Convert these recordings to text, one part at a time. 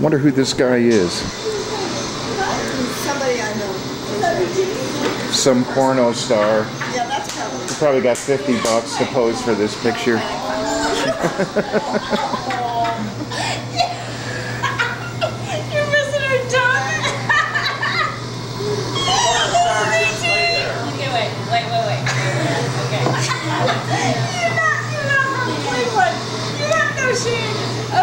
Wonder who this guy is. Somebody I know. Some porno star. Yeah, that's probably. He probably got 50 bucks to pose for this picture. You're missing our tongue. Okay, wait, wait, wait, wait. Okay. You're not, you're not from Cleveland. You have no shame.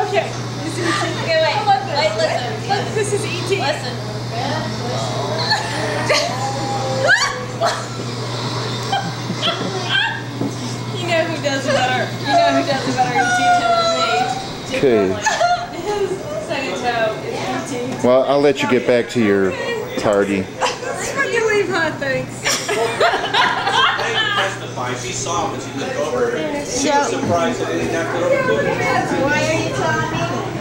Okay. This is E.T. Okay, wait, Look, wait, listen. Look, this Listen. You know who does it better. You know who does it better, E.T. than me. Okay. His second toe is E.T. Well, I'll let you get back to your party. Fucking leave, huh? Thanks. testify. She saw when she looked over. She was surprised that they didn't have to look good. Why are you telling me?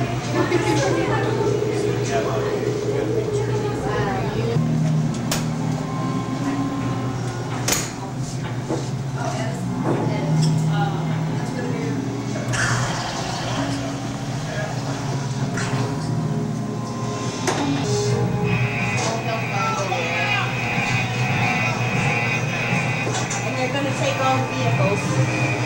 They're gonna take all the vehicles.